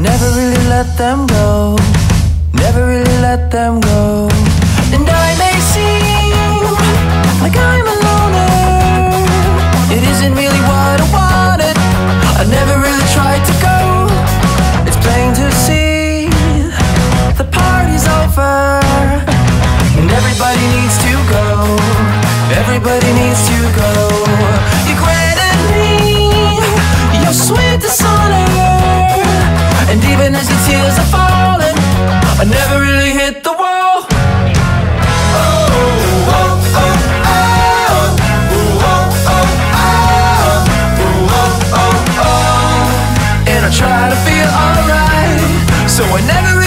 never really let them go, never really let them go. And I may seem like I'm a loner, it isn't really what. never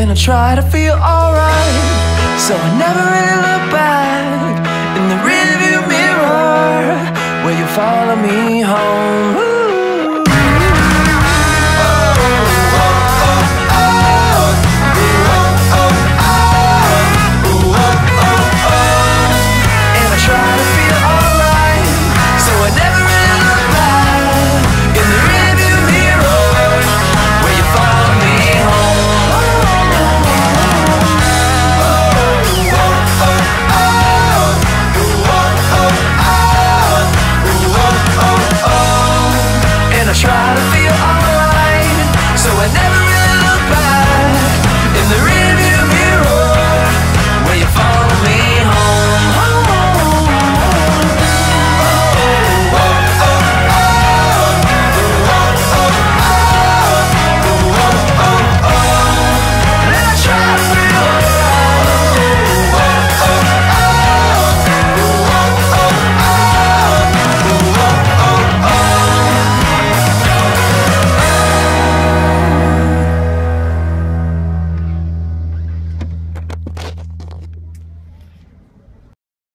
And I try to feel alright So I never really look back In the rearview mirror where you follow me home?